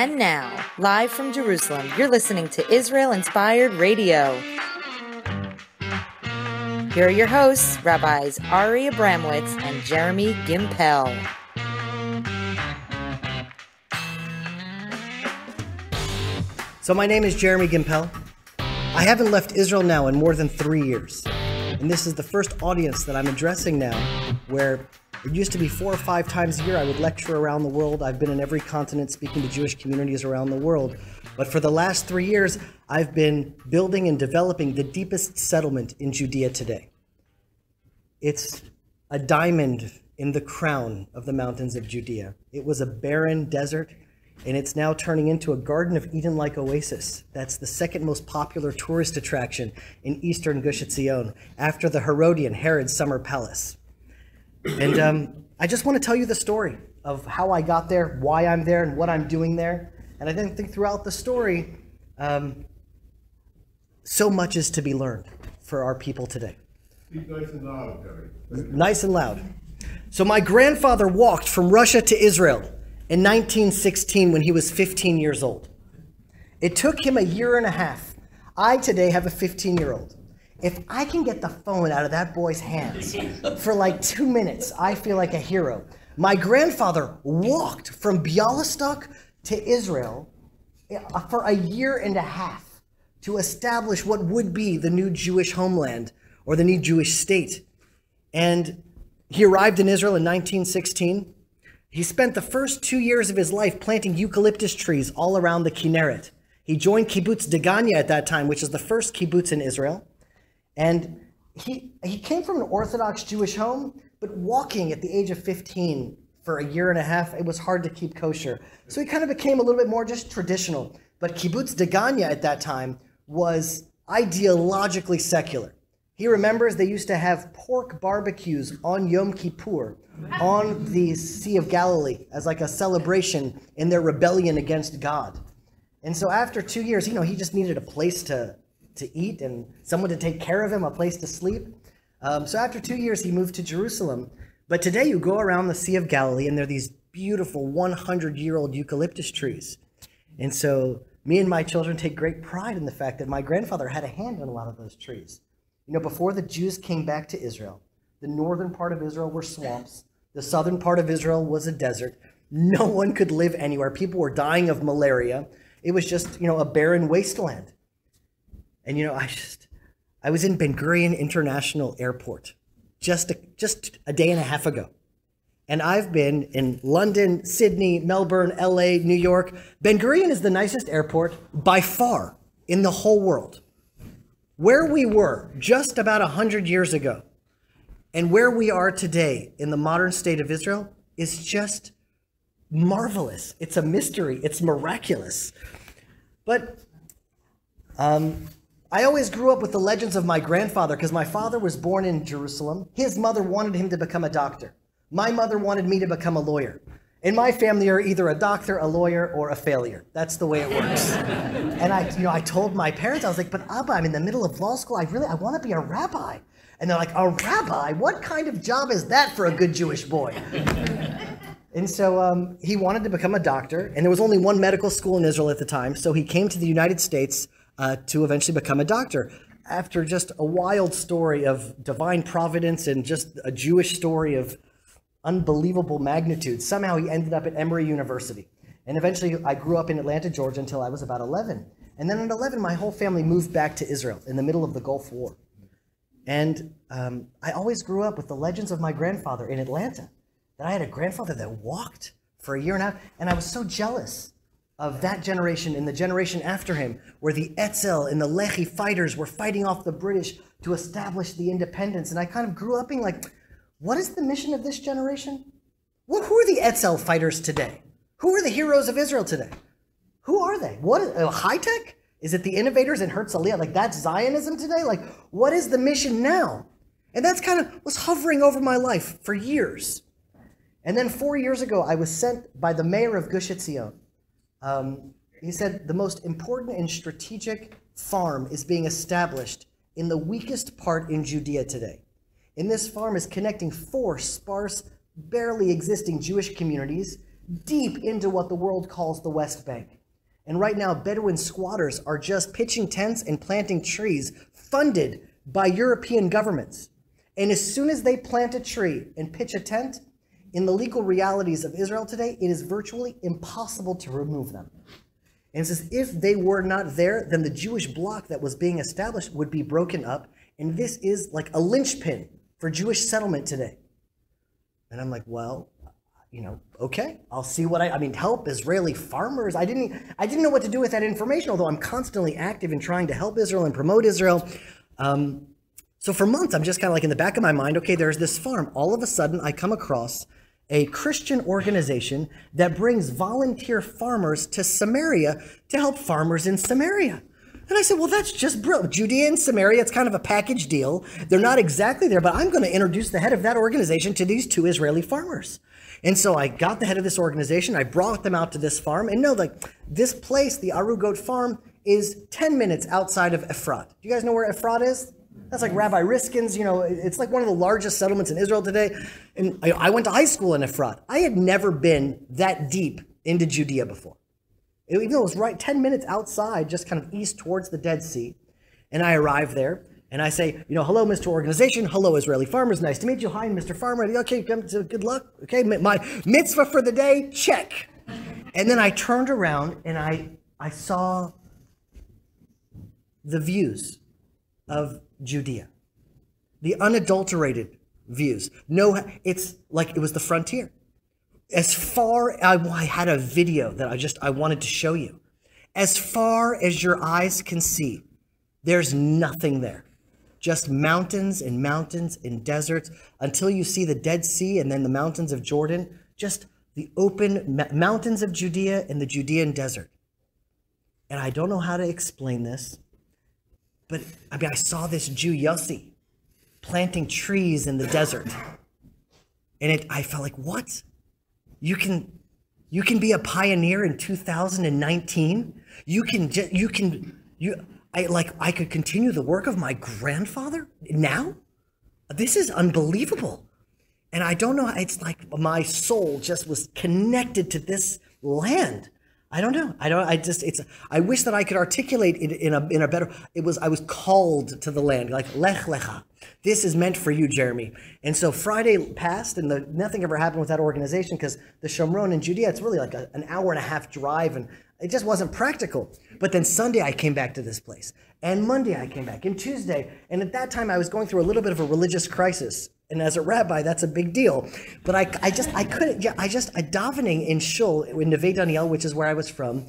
And now, live from Jerusalem, you're listening to Israel Inspired Radio. Here are your hosts, Rabbis Ari Abramowitz and Jeremy Gimpel. So, my name is Jeremy Gimpel. I haven't left Israel now in more than three years. And this is the first audience that I'm addressing now where it used to be four or five times a year I would lecture around the world. I've been in every continent speaking to Jewish communities around the world. But for the last three years, I've been building and developing the deepest settlement in Judea today. It's a diamond in the crown of the mountains of Judea. It was a barren desert, and it's now turning into a Garden of Eden like oasis. That's the second most popular tourist attraction in eastern Gush Etzion, after the Herodian Herod's summer palace. And um, I just want to tell you the story of how I got there, why I'm there, and what I'm doing there. And I think throughout the story, um, so much is to be learned for our people today. Speak nice and loud, Jerry. Nice and loud. So, my grandfather walked from Russia to Israel in 1916 when he was 15 years old. It took him a year and a half. I today have a 15 year old. If I can get the phone out of that boy's hands for like two minutes, I feel like a hero. My grandfather walked from Bialystok to Israel uh, for a year and a half to establish what would be the new Jewish homeland or the new Jewish state. And he arrived in Israel in 1916. He spent the first two years of his life planting eucalyptus trees all around the Kinneret. He joined Kibbutz Degania at that time, which is the first kibbutz in Israel. And he, he came from an Orthodox Jewish home, but walking at the age of 15 for a year and a half, it was hard to keep kosher. So he kind of became a little bit more just traditional. But Kibbutz Degania at that time was ideologically secular. He remembers they used to have pork barbecues on Yom Kippur on the Sea of Galilee as like a celebration in their rebellion against God. And so after two years, you know, he just needed a place to to eat and someone to take care of him, a place to sleep. Um, so after two years, he moved to Jerusalem. But today, you go around the Sea of Galilee, and there are these beautiful 100 year old eucalyptus trees. And so, me and my children take great pride in the fact that my grandfather had a hand in a lot of those trees. You know, before the Jews came back to Israel, the northern part of Israel were swamps, the southern part of Israel was a desert. No one could live anywhere. People were dying of malaria. It was just, you know, a barren wasteland. And you know, I just I was in Ben Gurion International Airport just a, just a day and a half ago. And I've been in London, Sydney, Melbourne, LA, New York. Ben Gurion is the nicest airport by far in the whole world. Where we were just about 100 years ago and where we are today in the modern state of Israel is just marvelous. It's a mystery, it's miraculous. But um, I always grew up with the legends of my grandfather because my father was born in Jerusalem. His mother wanted him to become a doctor. My mother wanted me to become a lawyer. In my family, you're either a doctor, a lawyer, or a failure. That's the way it works. and I, you know, I told my parents, I was like, "But Abba, I'm in the middle of law school. I really, I want to be a rabbi." And they're like, "A rabbi? What kind of job is that for a good Jewish boy?" and so um, he wanted to become a doctor, and there was only one medical school in Israel at the time. So he came to the United States uh, to eventually become a doctor. After just a wild story of divine providence and just a Jewish story of unbelievable magnitude, somehow he ended up at Emory University. And eventually, I grew up in Atlanta, Georgia until I was about 11. And then at 11, my whole family moved back to Israel in the middle of the Gulf War. And um, I always grew up with the legends of my grandfather in Atlanta, that I had a grandfather that walked for a year and a half. And I was so jealous of that generation and the generation after him, where the Etzel and the Lehi fighters were fighting off the British to establish the independence. And I kind of grew up being like, what is the mission of this generation? Who are the Etzel fighters today? Who are the heroes of Israel today? Who are they? What uh, high tech? Is it the innovators in Herzliya? Like that's Zionism today? Like what is the mission now? And that's kind of was hovering over my life for years. And then four years ago, I was sent by the mayor of Gush Etzion um, he said the most important and strategic farm is being established in the weakest part in Judea today. And this farm is connecting four sparse, barely existing Jewish communities deep into what the world calls the West Bank. And right now, Bedouin squatters are just pitching tents and planting trees funded by European governments. And as soon as they plant a tree and pitch a tent, in the legal realities of Israel today, it is virtually impossible to remove them. And it says if they were not there, then the Jewish bloc that was being established would be broken up. And this is like a linchpin for Jewish settlement today. And I'm like, well, you know, okay, I'll see what I I mean, help Israeli farmers. I didn't I didn't know what to do with that information, although I'm constantly active in trying to help Israel and promote Israel. Um, so for months, I'm just kind of like in the back of my mind, okay, there's this farm. All of a sudden, I come across a Christian organization that brings volunteer farmers to Samaria to help farmers in Samaria. And I said, well, that's just brilliant. Judea and Samaria, it's kind of a package deal. They're not exactly there, but I'm going to introduce the head of that organization to these two Israeli farmers. And so I got the head of this organization. I brought them out to this farm. And no, like this place, the Aru Goat Farm, is 10 minutes outside of Efrat. Do you guys know where Efrat is? That's like Rabbi Riskin's, you know, it's like one of the largest settlements in Israel today. And I, I went to high school in Efrat. I had never been that deep into Judea before. It, even though it was right 10 minutes outside, just kind of east towards the Dead Sea. And I arrived there and I say, you know, hello, Mr. Organization. Hello, Israeli farmers. Nice to meet you. Hi, Mr. Farmer. Okay, good luck. Okay, my mitzvah for the day, check. And then I turned around and I, I saw the views of Judea, the unadulterated views. No, it's like it was the frontier. As far, I, I had a video that I just I wanted to show you. As far as your eyes can see, there's nothing there just mountains and mountains and deserts until you see the Dead Sea and then the mountains of Jordan, just the open mountains of Judea and the Judean desert. And I don't know how to explain this, but I mean, I saw this Jew Yossi planting trees in the desert. And it, I felt like, what? You can, you can be a pioneer in 2019. You can, you can, you, I like, I could continue the work of my grandfather now. This is unbelievable. And I don't know. It's like my soul just was connected to this land. I don't know. I don't. I just. It's. I wish that I could articulate it in a in a better. It was. I was called to the land, like lech lecha. This is meant for you, Jeremy. And so Friday passed, and the, nothing ever happened with that organization because the Shomron in Judea. It's really like a, an hour and a half drive, and it just wasn't practical. But then Sunday I came back to this place, and Monday I came back, and Tuesday, and at that time I was going through a little bit of a religious crisis. And as a rabbi, that's a big deal. But I, I just, I couldn't, yeah, I just, I davening in Shul, in Neve Daniel, which is where I was from,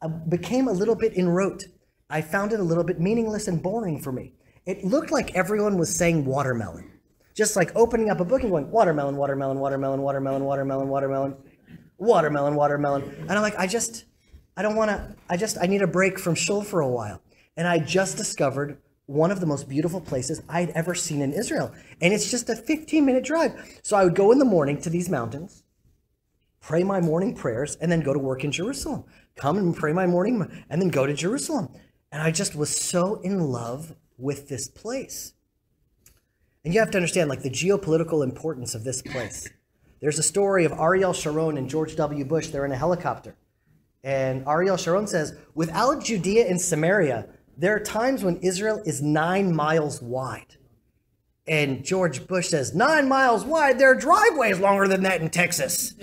uh, became a little bit in rote. I found it a little bit meaningless and boring for me. It looked like everyone was saying watermelon. Just like opening up a book and going, watermelon, watermelon, watermelon, watermelon, watermelon, watermelon, watermelon, watermelon. And I'm like, I just, I don't want to, I just, I need a break from Shul for a while. And I just discovered one of the most beautiful places I'd ever seen in Israel. And it's just a 15 minute drive. So I would go in the morning to these mountains, pray my morning prayers, and then go to work in Jerusalem. Come and pray my morning, and then go to Jerusalem. And I just was so in love with this place. And you have to understand, like, the geopolitical importance of this place. There's a story of Ariel Sharon and George W. Bush. They're in a helicopter. And Ariel Sharon says, without Judea and Samaria, there are times when Israel is nine miles wide. And George Bush says, nine miles wide, there are driveways longer than that in Texas.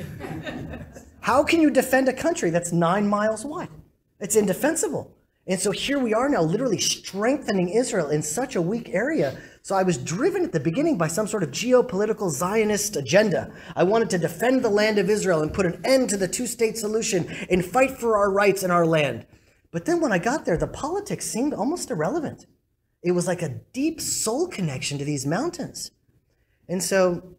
How can you defend a country that's nine miles wide? It's indefensible. And so here we are now, literally strengthening Israel in such a weak area. So I was driven at the beginning by some sort of geopolitical Zionist agenda. I wanted to defend the land of Israel and put an end to the two state solution and fight for our rights in our land. But then when I got there, the politics seemed almost irrelevant. It was like a deep soul connection to these mountains. And so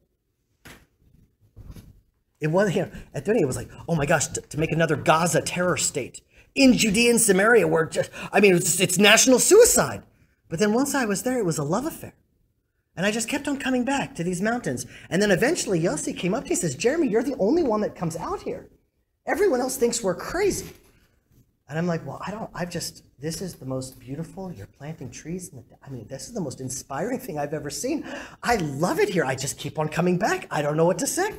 it was, you know, at the end, it was like, oh my gosh, to, to make another Gaza terror state in Judea and Samaria, where just, I mean, it's, it's national suicide. But then once I was there, it was a love affair. And I just kept on coming back to these mountains. And then eventually Yossi came up to me and says, Jeremy, you're the only one that comes out here. Everyone else thinks we're crazy. And I'm like, well, I don't, I've just, this is the most beautiful. You're planting trees. In the, I mean, this is the most inspiring thing I've ever seen. I love it here. I just keep on coming back. I don't know what to say. And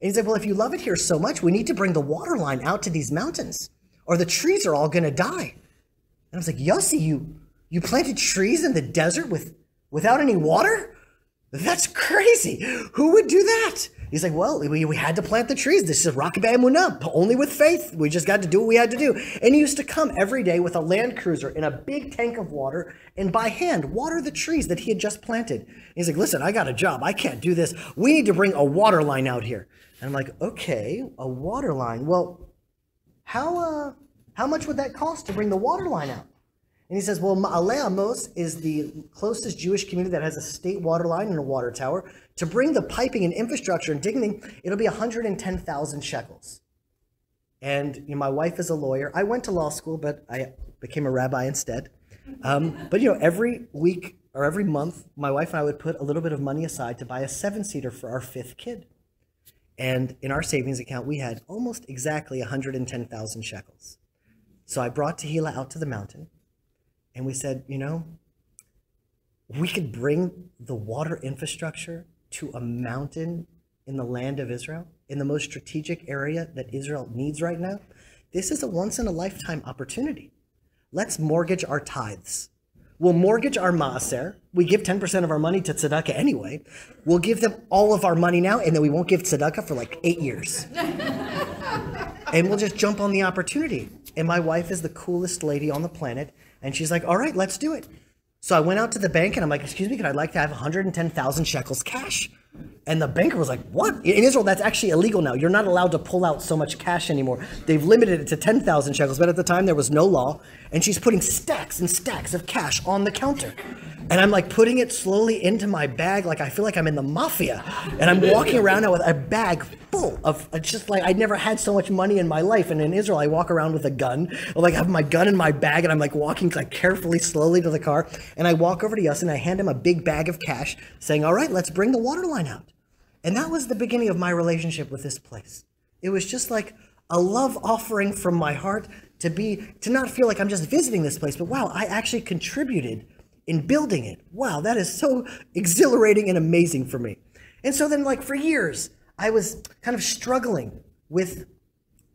he's like, Well, if you love it here so much, we need to bring the water line out to these mountains, or the trees are all gonna die. And I was like, Yossi, you you planted trees in the desert with without any water? That's crazy. Who would do that? He's like, well, we, we had to plant the trees. This is Rocky Munab, only with faith. We just got to do what we had to do. And he used to come every day with a Land Cruiser in a big tank of water and by hand water the trees that he had just planted. And he's like, listen, I got a job. I can't do this. We need to bring a water line out here. And I'm like, okay, a water line. Well, how uh, how much would that cost to bring the water line out? And he says, well, Ma'ale Amos is the closest Jewish community that has a state water line and a water tower. To bring the piping and infrastructure and digging, it'll be 110,000 shekels. And you know, my wife is a lawyer. I went to law school, but I became a rabbi instead. Um, but you know, every week or every month, my wife and I would put a little bit of money aside to buy a seven-seater for our fifth kid. And in our savings account, we had almost exactly 110,000 shekels. So I brought Tehillah out to the mountain and we said, you know, we could bring the water infrastructure to a mountain in the land of Israel, in the most strategic area that Israel needs right now. This is a once in a lifetime opportunity. Let's mortgage our tithes. We'll mortgage our maaser. We give 10% of our money to tzedakah anyway. We'll give them all of our money now, and then we won't give tzedakah for like eight years. and we'll just jump on the opportunity. And my wife is the coolest lady on the planet. And she's like, all right, let's do it. So I went out to the bank and I'm like, excuse me, could I like to have 110,000 shekels cash? And the banker was like, what? In Israel, that's actually illegal now. You're not allowed to pull out so much cash anymore. They've limited it to 10,000 shekels, but at the time there was no law. And she's putting stacks and stacks of cash on the counter. And I'm like putting it slowly into my bag, like I feel like I'm in the mafia. And I'm walking around now with a bag full of uh, just like I'd never had so much money in my life. And in Israel, I walk around with a gun, or like I have my gun in my bag, and I'm like walking like carefully, slowly to the car. And I walk over to Yus and I hand him a big bag of cash, saying, "All right, let's bring the water line out." And that was the beginning of my relationship with this place. It was just like a love offering from my heart to be to not feel like I'm just visiting this place, but wow, I actually contributed in building it. Wow, that is so exhilarating and amazing for me. And so then, like, for years, I was kind of struggling with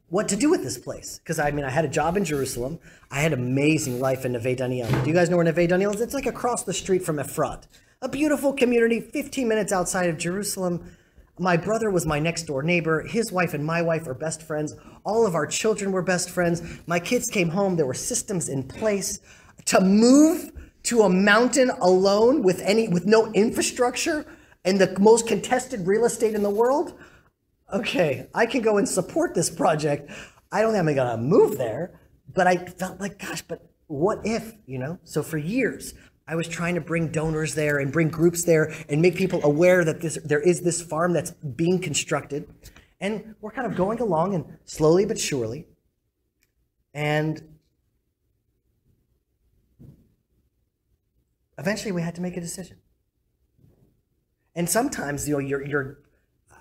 what to do with this place. Because I mean, I had a job in Jerusalem. I had amazing life in Neve Daniel. Do you guys know where Neve Daniel is? It's like across the street from Efrat, a beautiful community, 15 minutes outside of Jerusalem. My brother was my next door neighbor. His wife and my wife are best friends. All of our children were best friends. My kids came home. There were systems in place to move to a mountain alone with any with no infrastructure and the most contested real estate in the world? Okay i can go and support this project. I don't think i'm gonna move there but i felt like gosh but what if you know? So for years i was trying to bring donors there and bring groups there and make people aware that this there is this farm that's being constructed. And we're kind of going along and slowly but surely and eventually we had to make a decision. And sometimes, you know, you're, you're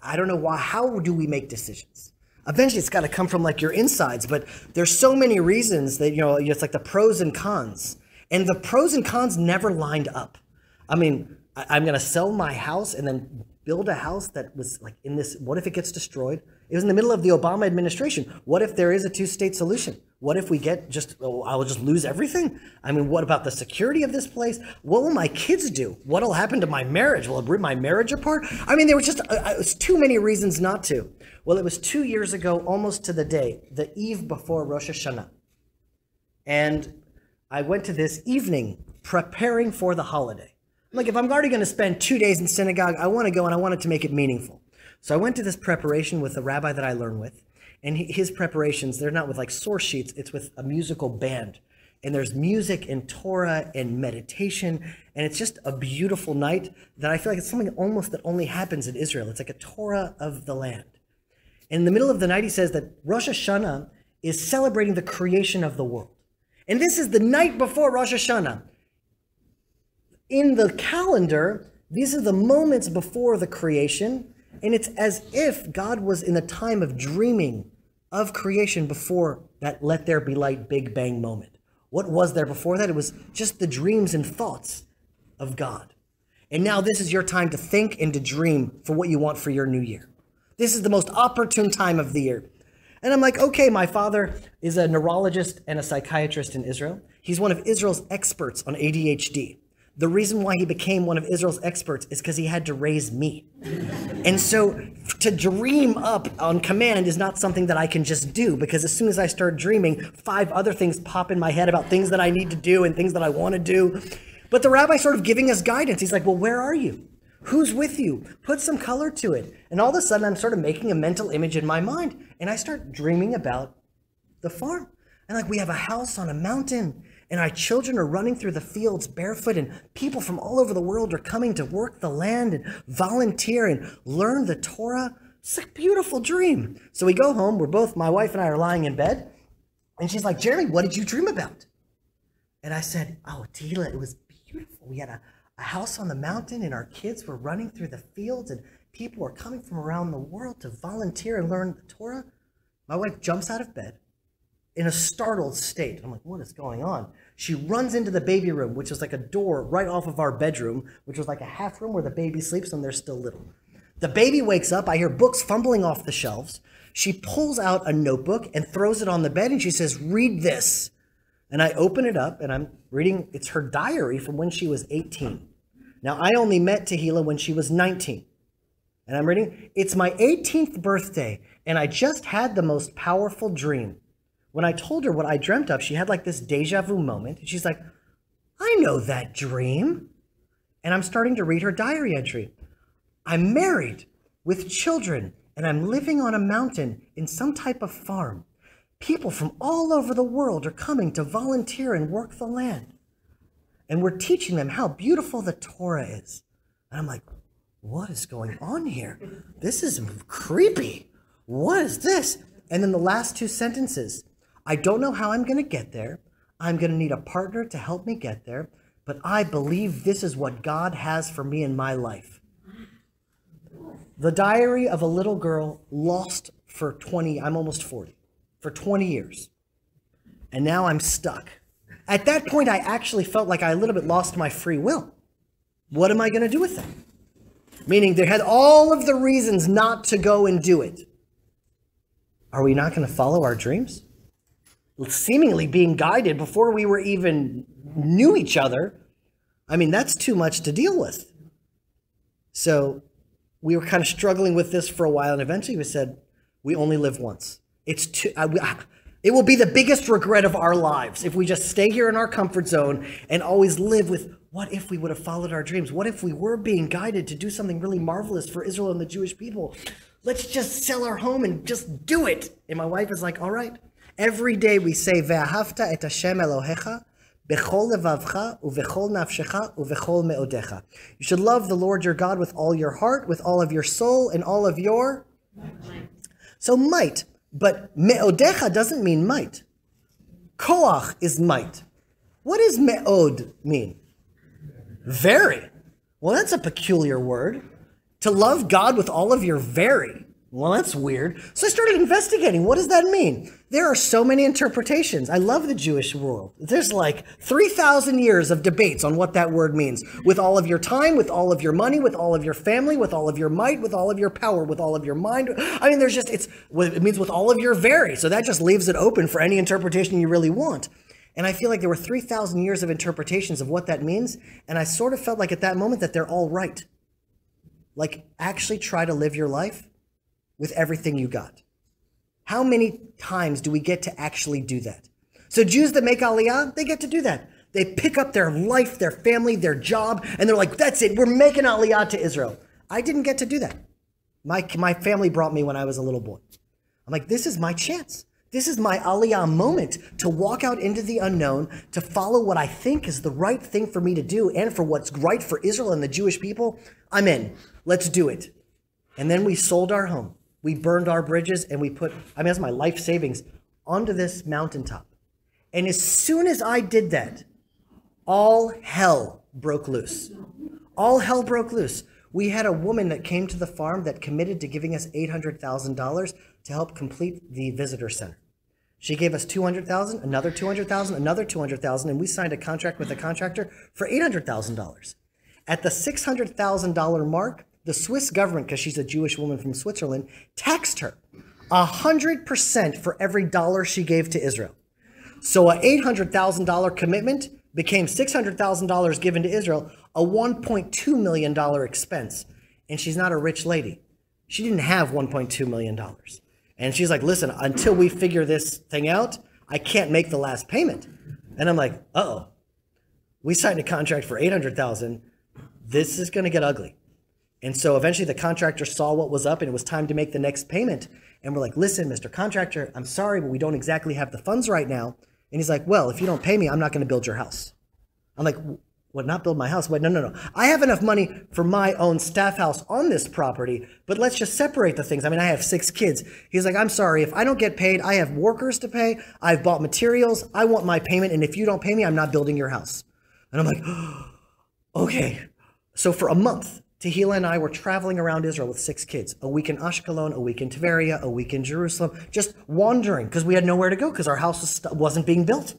I don't know why, how do we make decisions? Eventually it's got to come from like your insides, but there's so many reasons that, you know, it's like the pros and cons. And the pros and cons never lined up. I mean, I, am going to sell my house and then build a house that was like in this, what if it gets destroyed? It was in the middle of the Obama administration. What if there is a two state solution? What if we get just, oh, I'll just lose everything? I mean, what about the security of this place? What will my kids do? What'll happen to my marriage? Will it rip my marriage apart? I mean, there was just, uh, uh, was too many reasons not to. Well, it was two years ago, almost to the day, the eve before Rosh Hashanah. And I went to this evening preparing for the holiday. like, if I'm already going to spend two days in synagogue, I want to go and I wanted to make it meaningful. So I went to this preparation with a rabbi that I learned with. And his preparations, they're not with like source sheets, it's with a musical band. And there's music and Torah and meditation. And it's just a beautiful night that I feel like it's something almost that only happens in Israel. It's like a Torah of the land. And in the middle of the night, he says that Rosh Hashanah is celebrating the creation of the world. And this is the night before Rosh Hashanah. In the calendar, these are the moments before the creation. And it's as if God was in the time of dreaming of creation before that let there be light big bang moment. What was there before that? It was just the dreams and thoughts of God. And now this is your time to think and to dream for what you want for your new year. This is the most opportune time of the year. And I'm like, okay, my father is a neurologist and a psychiatrist in Israel. He's one of Israel's experts on ADHD. The reason why he became one of Israel's experts is because he had to raise me. And so to dream up on command is not something that I can just do because as soon as I start dreaming, five other things pop in my head about things that I need to do and things that I want to do. But the rabbi sort of giving us guidance. He's like, well, where are you? Who's with you? Put some color to it. And all of a sudden, I'm sort of making a mental image in my mind. And I start dreaming about the farm. And like, we have a house on a mountain and our children are running through the fields barefoot, and people from all over the world are coming to work the land and volunteer and learn the Torah. It's a beautiful dream. So we go home. We're both, my wife and I are lying in bed, and she's like, Jeremy, what did you dream about? And I said, Oh, Tila, it was beautiful. We had a, a house on the mountain, and our kids were running through the fields, and people were coming from around the world to volunteer and learn the Torah. My wife jumps out of bed in a startled state. I'm like, what is going on? She runs into the baby room, which is like a door right off of our bedroom, which was like a half room where the baby sleeps and they're still little. The baby wakes up. I hear books fumbling off the shelves. She pulls out a notebook and throws it on the bed and she says, Read this. And I open it up and I'm reading, it's her diary from when she was 18. Now, I only met Tehillah when she was 19. And I'm reading, it's my 18th birthday, and I just had the most powerful dream. When I told her what I dreamt of, she had like this deja vu moment. And she's like, I know that dream. And I'm starting to read her diary entry. I'm married with children, and I'm living on a mountain in some type of farm. People from all over the world are coming to volunteer and work the land. And we're teaching them how beautiful the Torah is. And I'm like, what is going on here? This is creepy. What is this? And then the last two sentences I don't know how I'm going to get there. I'm going to need a partner to help me get there, but I believe this is what God has for me in my life. The diary of a little girl lost for 20, I'm almost 40, for 20 years. And now I'm stuck. At that point, I actually felt like I a little bit lost my free will. What am I going to do with that? Meaning, they had all of the reasons not to go and do it. Are we not going to follow our dreams? Seemingly being guided before we were even knew each other. I mean, that's too much to deal with. So we were kind of struggling with this for a while, and eventually we said, we only live once. It's too. Uh, it will be the biggest regret of our lives if we just stay here in our comfort zone and always live with what if we would have followed our dreams? What if we were being guided to do something really marvelous for Israel and the Jewish people? Let's just sell our home and just do it. And my wife is like, all right. Every day we say, Ve'ahavta et Hashem Elohecha, bechol levavcha, uvechol nafshecha, uvechol me'odecha. You should love the Lord your God with all your heart, with all of your soul, and all of your... So might, but me'odecha doesn't mean might. Koach is might. What does me'od mean? Very. Well, that's a peculiar word. To love God with all of your very. Well, that's weird. So I started investigating. What does that mean? There are so many interpretations. I love the Jewish world. There's like 3,000 years of debates on what that word means. With all of your time, with all of your money, with all of your family, with all of your might, with all of your power, with all of your mind. I mean, there's just, it's, it means with all of your very. So that just leaves it open for any interpretation you really want. And I feel like there were 3,000 years of interpretations of what that means. And I sort of felt like at that moment that they're all right. Like, actually try to live your life with everything you got. How many times do we get to actually do that? So Jews that make Aliyah, they get to do that. They pick up their life, their family, their job, and they're like, that's it, we're making Aliyah to Israel. I didn't get to do that. My, my family brought me when I was a little boy. I'm like, this is my chance. This is my Aliyah moment to walk out into the unknown, to follow what I think is the right thing for me to do and for what's right for Israel and the Jewish people. I'm in. Let's do it. And then we sold our home. We burned our bridges and we put, I mean, that's my life savings onto this mountaintop. And as soon as I did that, all hell broke loose. All hell broke loose. We had a woman that came to the farm that committed to giving us $800,000 to help complete the visitor center. She gave us 200,000, another 200,000, another 200,000 and we signed a contract with the contractor for $800,000. At the $600,000 mark, the Swiss government, because she's a Jewish woman from Switzerland, taxed her 100% for every dollar she gave to Israel. So a $800,000 commitment became $600,000 given to Israel, a $1.2 million expense. And she's not a rich lady. She didn't have $1.2 million. And she's like, listen, until we figure this thing out, I can't make the last payment. And I'm like, oh, we signed a contract for 800,000. This is going to get ugly. And so eventually the contractor saw what was up and it was time to make the next payment. And we're like, listen, Mr. Contractor, I'm sorry, but we don't exactly have the funds right now. And he's like, well, if you don't pay me, I'm not going to build your house. I'm like, what, not build my house? Wait, no, no, no. I have enough money for my own staff house on this property, but let's just separate the things. I mean, I have six kids. He's like, I'm sorry, if I don't get paid, I have workers to pay. I've bought materials. I want my payment. And if you don't pay me, I'm not building your house. And I'm like, okay. So for a month, Tehila and I were traveling around Israel with six kids. A week in Ashkelon, a week in Tveria, a week in Jerusalem, just wandering because we had nowhere to go because our house wasn't being built.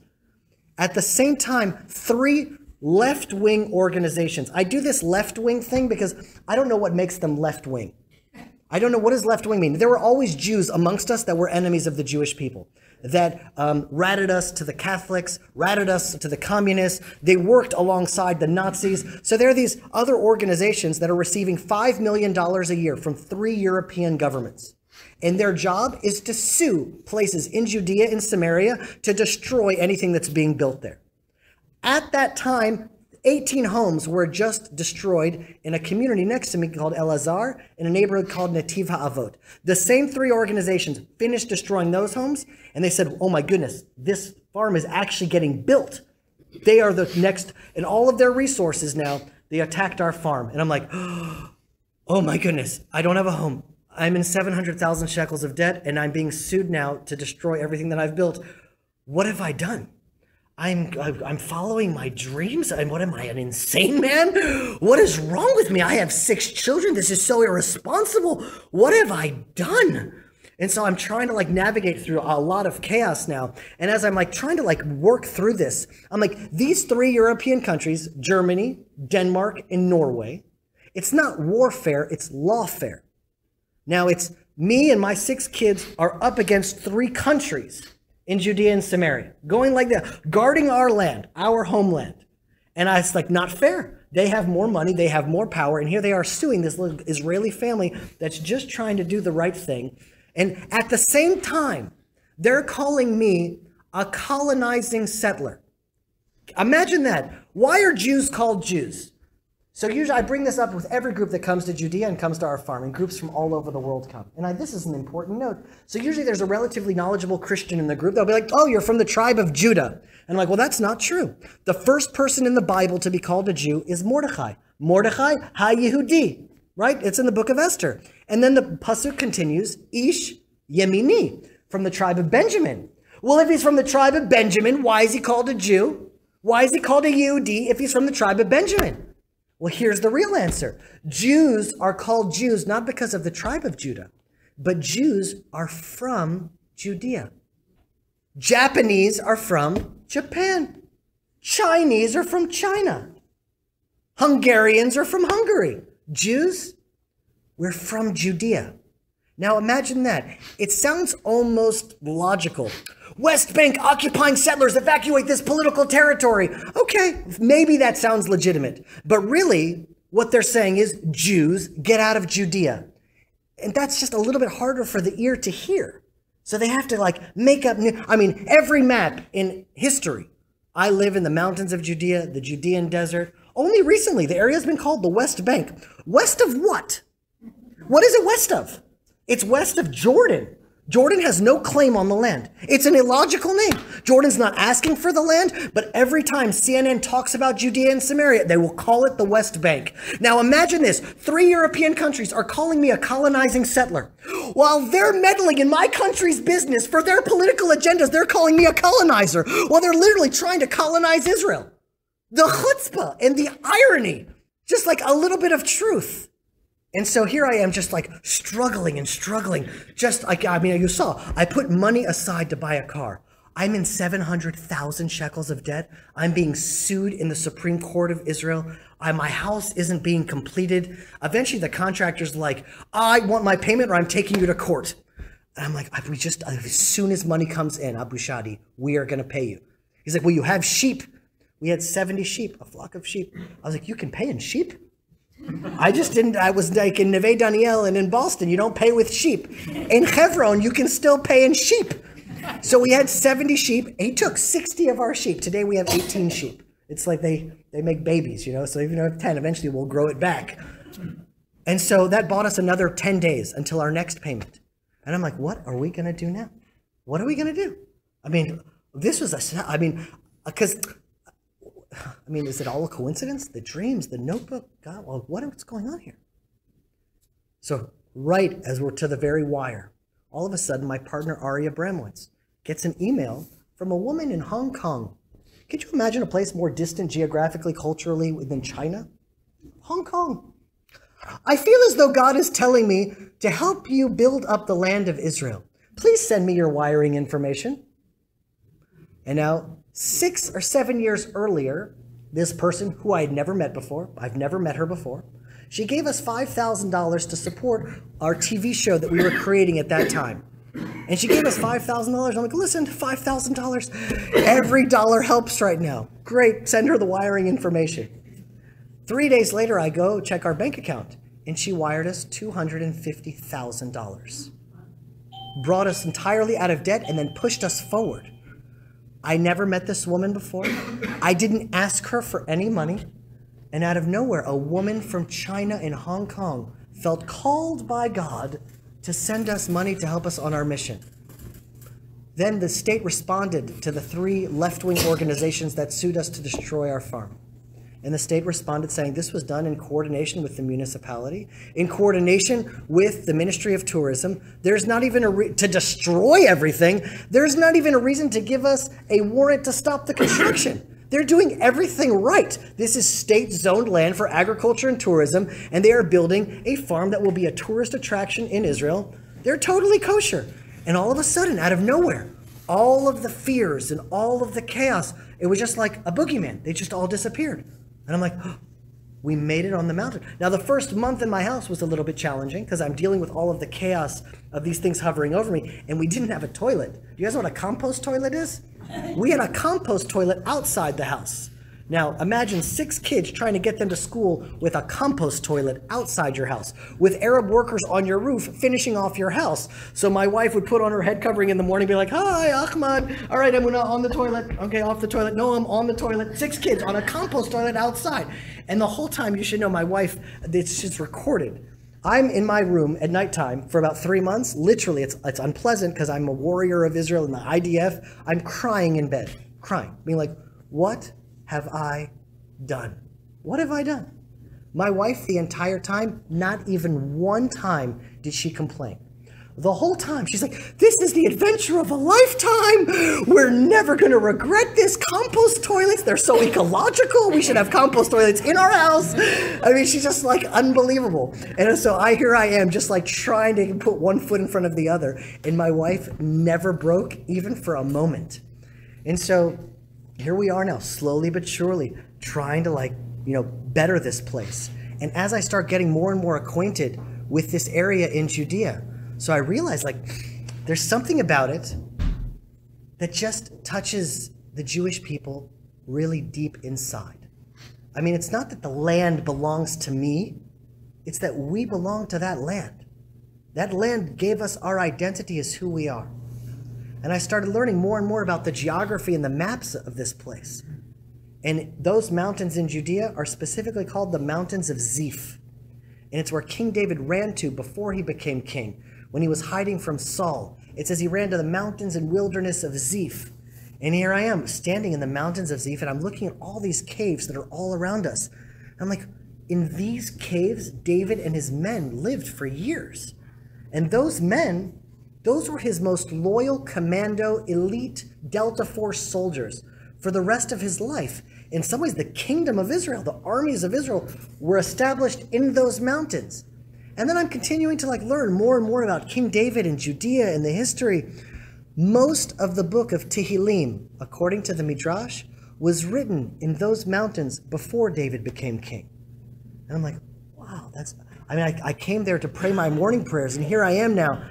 At the same time, three left wing organizations. I do this left wing thing because I don't know what makes them left wing. I don't know what does left wing mean. There were always Jews amongst us that were enemies of the Jewish people that um, ratted us to the Catholics, ratted us to the communists. They worked alongside the Nazis. So there are these other organizations that are receiving $5 million a year from three European governments. And their job is to sue places in Judea and Samaria to destroy anything that's being built there. At that time, 18 homes were just destroyed in a community next to me called Elazar in a neighborhood called Netiv HaAvot. The same three organizations finished destroying those homes, and they said, oh my goodness, this farm is actually getting built. They are the next, and all of their resources now, they attacked our farm. And I'm like, oh my goodness, I don't have a home. I'm in 700,000 shekels of debt, and I'm being sued now to destroy everything that I've built. What have I done? I'm I'm following my dreams. I'm what am I an insane man? What is wrong with me? I have six children. This is so irresponsible. What have I done? And so I'm trying to like navigate through a lot of chaos now. And as I'm like trying to like work through this, I'm like these three European countries, Germany, Denmark, and Norway, it's not warfare, it's lawfare. Now it's me and my six kids are up against three countries in Judea and Samaria, going like that, guarding our land, our homeland. And I, it's like not fair. They have more money, they have more power, and here they are suing this little Israeli family that's just trying to do the right thing. And at the same time, they're calling me a colonizing settler. Imagine that. Why are Jews called Jews? So usually I bring this up with every group that comes to Judea and comes to our farm, and groups from all over the world come. And I, this is an important note. So usually there's a relatively knowledgeable Christian in the group. They'll be like, "Oh, you're from the tribe of Judah," and I'm like, "Well, that's not true. The first person in the Bible to be called a Jew is Mordechai. Mordechai Ha-Yehudi, right? It's in the book of Esther. And then the pasuk continues, Ish Yemini, from the tribe of Benjamin. Well, if he's from the tribe of Benjamin, why is he called a Jew? Why is he called a Yehudi if he's from the tribe of Benjamin? Well, here's the real answer Jews are called Jews not because of the tribe of Judah, but Jews are from Judea. Japanese are from Japan. Chinese are from China. Hungarians are from Hungary. Jews, we're from Judea. Now imagine that. It sounds almost logical. West Bank occupying settlers evacuate this political territory. Okay, maybe that sounds legitimate. But really, what they're saying is Jews, get out of Judea. And that's just a little bit harder for the ear to hear. So they have to like make up new. I mean, every map in history. I live in the mountains of Judea, the Judean desert. Only recently, the area has been called the West Bank. West of what? What is it west of? It's west of Jordan. Jordan has no claim on the land. It's an illogical name. Jordan's not asking for the land, but every time CNN talks about Judea and Samaria, they will call it the West Bank. Now imagine this. Three European countries are calling me a colonizing settler. While they're meddling in my country's business for their political agendas, they're calling me a colonizer while they're literally trying to colonize Israel. The chutzpah and the irony. Just like a little bit of truth. And so here I am just like struggling and struggling. Just like, I mean, you saw, I put money aside to buy a car. I'm in 700,000 shekels of debt. I'm being sued in the Supreme Court of Israel. I, my house isn't being completed. Eventually, the contractor's like, I want my payment or I'm taking you to court. And I'm like, we just, as soon as money comes in, Abu Shadi, we are going to pay you. He's like, well, you have sheep. We had 70 sheep, a flock of sheep. I was like, you can pay in sheep? I just didn't, I was like in Neve Daniel and in Boston, you don't pay with sheep. In Hebron, you can still pay in sheep. So we had 70 sheep. He took 60 of our sheep. Today we have 18 sheep. It's like they, they make babies, you know, so even if you have 10, eventually we'll grow it back. And so that bought us another 10 days until our next payment. And I'm like, what are we going to do now? What are we going to do? I mean, this was a, I mean, uh, because, I mean, is it all a coincidence? The dreams, the notebook, God, well, what, what's going on here? So, right as we're to the very wire, all of a sudden, my partner, Ari Abramowitz, gets an email from a woman in Hong Kong. Could you imagine a place more distant geographically, culturally than China? Hong Kong. I feel as though God is telling me to help you build up the land of Israel. Please send me your wiring information. And now, six or seven years earlier, this person who I had never met before, I've never met her before, she gave us $5,000 to support our TV show that we were creating at that time. And she gave us $5,000. I'm like, listen, $5,000. Every dollar helps right now. Great, send her the wiring information. Three days later, I go check our bank account, and she wired us $250,000. Brought us entirely out of debt and then pushed us forward. I never met this woman before. I didn't ask her for any money. And out of nowhere, a woman from China in Hong Kong felt called by God to send us money to help us on our mission. Then the state responded to the three left wing organizations that sued us to destroy our farm. And the state responded saying this was done in coordination with the municipality, in coordination with the Ministry of Tourism. There's not even a re- to destroy everything. There's not even a reason to give us a warrant to stop the construction. They're doing everything right. This is state zoned land for agriculture and tourism, and they are building a farm that will be a tourist attraction in Israel. They're totally kosher. And all of a sudden, out of nowhere, all of the fears and all of the chaos, it was just like a boogeyman. They just all disappeared. And I'm like, oh, we made it on the mountain. Now, the first month in my house was a little bit challenging because I'm dealing with all of the chaos of these things hovering over me, and we didn't have a toilet. Do you guys know what a compost toilet is? We had a compost toilet outside the house. Now, imagine six kids trying to get them to school with a compost toilet outside your house, with Arab workers on your roof finishing off your house. So my wife would put on her head covering in the morning, be like, Hi, Ahmad. All right, I'm on the toilet. Okay, off the toilet. No, I'm on the toilet. Six kids on a compost toilet outside. And the whole time, you should know my wife, it's just recorded. I'm in my room at nighttime for about three months. Literally, it's, it's unpleasant because I'm a warrior of Israel in the IDF. I'm crying in bed, crying, being like, What have I done? What have I done? My wife, the entire time, not even one time did she complain. The whole time, she's like, This is the adventure of a lifetime. We're never going to regret this. Compost toilets, they're so ecological. We should have compost toilets in our house. I mean, she's just like unbelievable. And so I, here I am, just like trying to put one foot in front of the other. And my wife never broke, even for a moment. And so here we are now, slowly but surely, trying to like, you know, better this place. And as I start getting more and more acquainted with this area in Judea, so I realized like there's something about it that just touches the Jewish people really deep inside. I mean, it's not that the land belongs to me, it's that we belong to that land. That land gave us our identity as who we are. And I started learning more and more about the geography and the maps of this place. And those mountains in Judea are specifically called the mountains of Ziph. And it's where King David ran to before he became king, when he was hiding from Saul. It says he ran to the mountains and wilderness of Ziph. And here I am, standing in the mountains of Ziph, and I'm looking at all these caves that are all around us. I'm like, in these caves, David and his men lived for years. And those men those were his most loyal commando, elite Delta Force soldiers for the rest of his life. In some ways, the kingdom of Israel, the armies of Israel, were established in those mountains. And then I'm continuing to like learn more and more about King David and Judea and the history. Most of the book of Tehillim, according to the Midrash, was written in those mountains before David became king. And I'm like, wow, that's, I mean, I, I came there to pray my morning prayers, and here I am now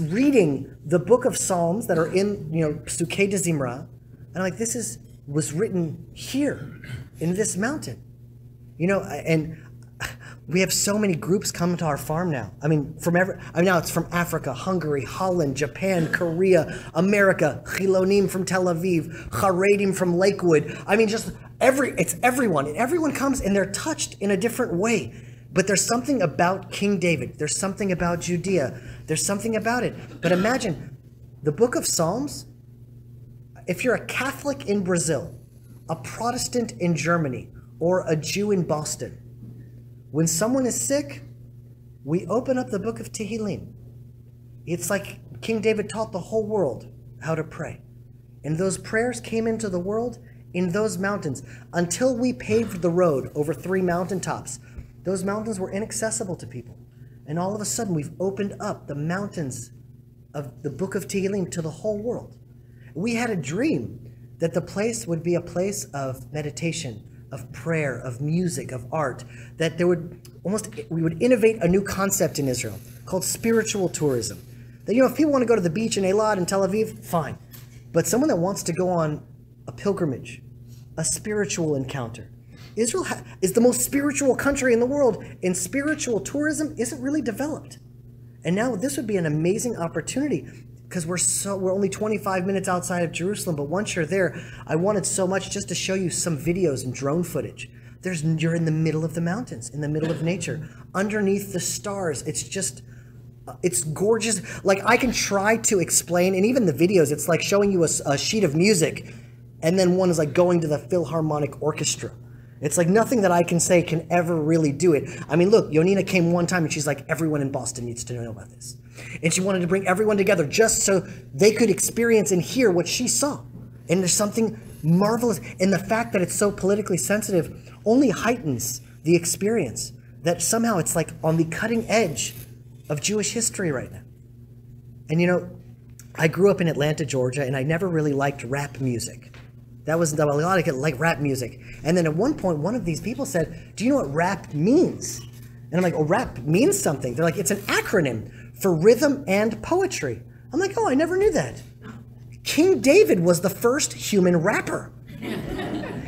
reading the book of Psalms that are in, you know, Psukei de Zimra. And I'm like, this is, was written here in this mountain. You know, and we have so many groups coming to our farm now. I mean, from every, I mean, now it's from Africa, Hungary, Holland, Japan, Korea, America, Chilonim from Tel Aviv, Haredim from Lakewood. I mean, just every, it's everyone. And everyone comes and they're touched in a different way. But there's something about King David. There's something about Judea. There's something about it. But imagine the book of Psalms, if you're a Catholic in Brazil, a Protestant in Germany, or a Jew in Boston, when someone is sick, we open up the book of Tehillim. It's like King David taught the whole world how to pray. And those prayers came into the world in those mountains until we paved the road over three mountaintops. Those mountains were inaccessible to people. And all of a sudden, we've opened up the mountains of the book of Tehillim to the whole world. We had a dream that the place would be a place of meditation, of prayer, of music, of art, that there would almost, we would innovate a new concept in Israel called spiritual tourism. That, you know, if people want to go to the beach in Eilat and Tel Aviv, fine. But someone that wants to go on a pilgrimage, a spiritual encounter. Israel is the most spiritual country in the world, and spiritual tourism isn't really developed. And now this would be an amazing opportunity because we're so we're only 25 minutes outside of Jerusalem, but once you're there, I wanted so much just to show you some videos and drone footage. There's you're in the middle of the mountains, in the middle of nature, underneath the stars. It's just uh, it's gorgeous. Like I can try to explain, and even the videos, it's like showing you a, a sheet of music, and then one is like going to the Philharmonic Orchestra. It's like nothing that I can say can ever really do it. I mean, look, Yonina came one time and she's like, everyone in Boston needs to know about this. And she wanted to bring everyone together just so they could experience and hear what she saw. And there's something marvelous. And the fact that it's so politically sensitive only heightens the experience that somehow it's like on the cutting edge of Jewish history right now. And you know, I grew up in Atlanta, Georgia, and I never really liked rap music. That lot of like rap music. And then at one point, one of these people said, Do you know what rap means? And I'm like, Oh, rap means something. They're like, It's an acronym for rhythm and poetry. I'm like, oh, I never knew that. King David was the first human rapper.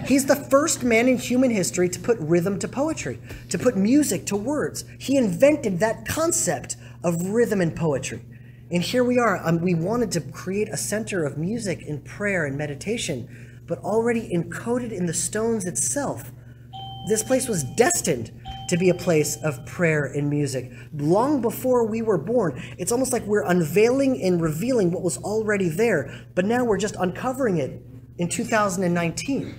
He's the first man in human history to put rhythm to poetry, to put music to words. He invented that concept of rhythm and poetry. And here we are. Um, we wanted to create a center of music and prayer and meditation, but already encoded in the stones itself. This place was destined to be a place of prayer and music. Long before we were born, it's almost like we're unveiling and revealing what was already there, but now we're just uncovering it in 2019.